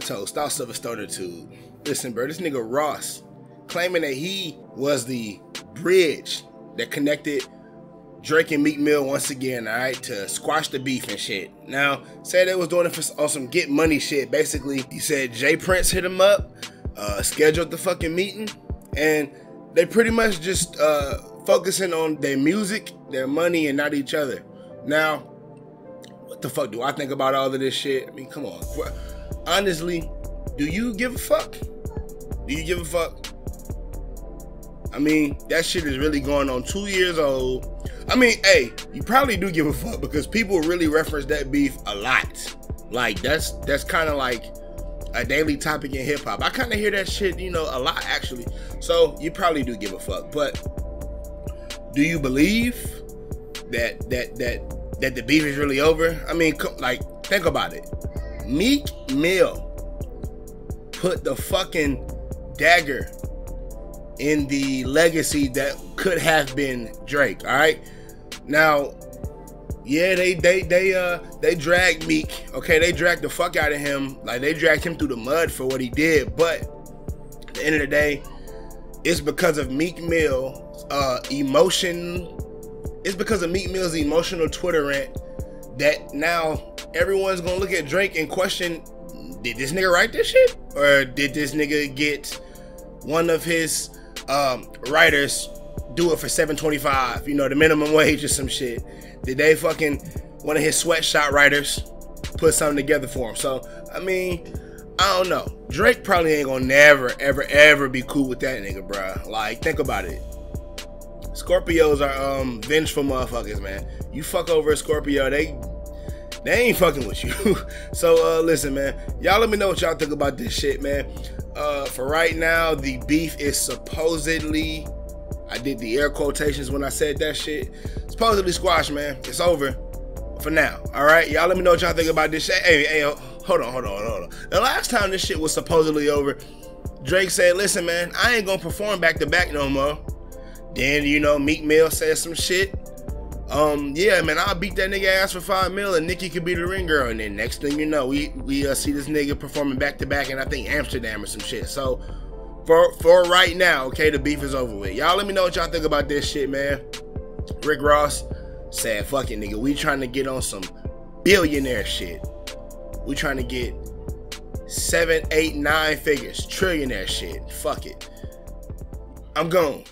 Toast, Star a Stoner Tube. Listen, bro, this nigga Ross claiming that he was the bridge that connected Drake and Meek Mill once again, all right, to squash the beef and shit. Now, said they was doing it for on some get money shit. Basically, he said J Prince hit him up, uh, scheduled the fucking meeting, and they pretty much just uh, focusing on their music, their money, and not each other. Now, what the fuck do I think about all of this shit? I mean, come on. Honestly, do you give a fuck? Do you give a fuck? I mean, that shit is really going on two years old. I mean, hey, you probably do give a fuck because people really reference that beef a lot. Like that's that's kind of like a daily topic in hip hop. I kind of hear that shit, you know, a lot actually. So you probably do give a fuck. But do you believe that that that that the beef is really over? I mean, like think about it. Meek Mill put the fucking dagger in the legacy that could have been Drake. All right. Now, yeah, they they they uh they dragged Meek. Okay, they dragged the fuck out of him. Like they dragged him through the mud for what he did. But at the end of the day, it's because of Meek Mill uh emotion. It's because of Meek Mill's emotional Twitter rant that now everyone's gonna look at Drake and question: Did this nigga write this shit, or did this nigga get one of his um, writers do it for 725 you know the minimum wage or some shit? Did they fucking one of his sweatshop writers put something together for him? So i mean i don't know. Drake probably ain't gonna never ever ever be cool with that nigga bruh. Like think about it. Scorpios are um vengeful motherfuckers man. You fuck over a scorpio they they ain't fucking with you. so uh, listen, man, y'all let me know what y'all think about this shit, man. Uh, for right now, the beef is supposedly, I did the air quotations when I said that shit. Supposedly squash, man. It's over for now. All right, y'all let me know what y'all think about this shit. Hey, hey, hold on, hold on, hold on. The last time this shit was supposedly over, Drake said, "Listen, man, I ain't gonna perform back to back no more." Then you know, Meek Mill said some shit. Um, yeah, man, I'll beat that nigga ass for five mil, and Nikki could be the ring girl. And then next thing you know, we we uh, see this nigga performing back to back, and I think Amsterdam or some shit. So for for right now, okay, the beef is over with. Y'all let me know what y'all think about this shit, man. Rick Ross said, "Fuck it, nigga, we trying to get on some billionaire shit. We trying to get seven, eight, nine figures, trillionaire shit. Fuck it. I'm gone."